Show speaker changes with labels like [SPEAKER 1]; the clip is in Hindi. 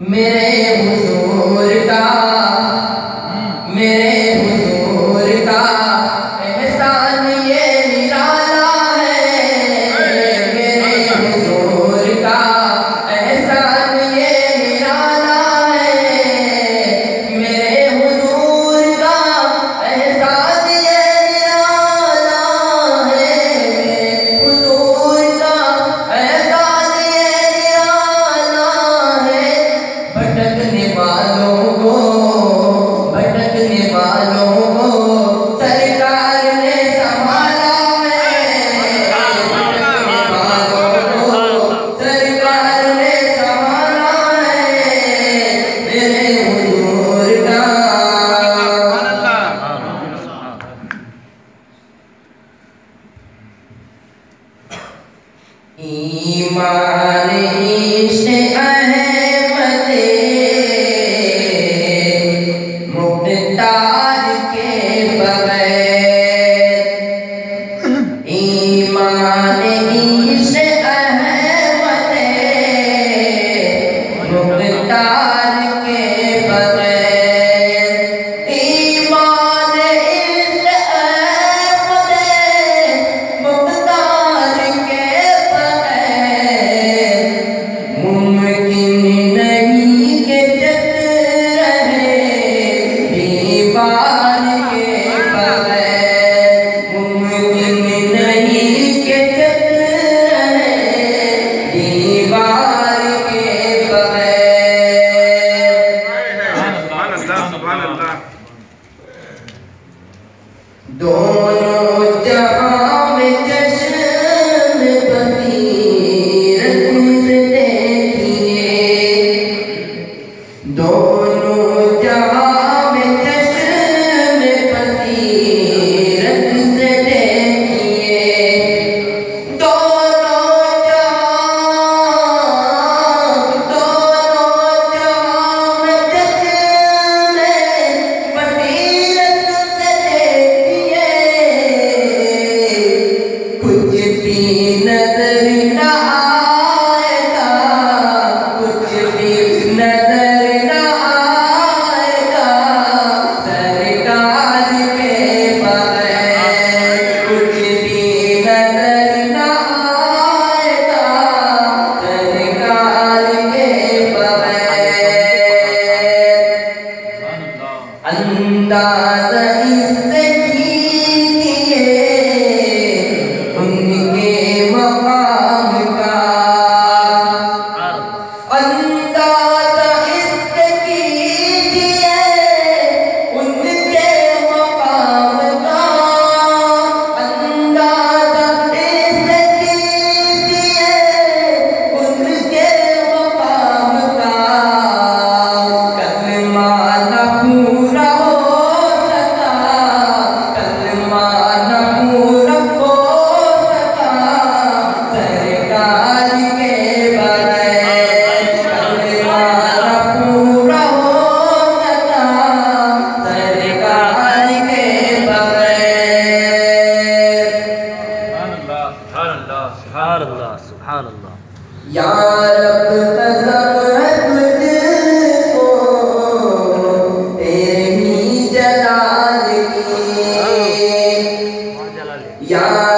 [SPEAKER 1] मेरे हुजूर का 我们伟大 ದಾದ
[SPEAKER 2] सुभान अल्लाह सुभान अल्लाह
[SPEAKER 1] या रब तसब्बह Yeah.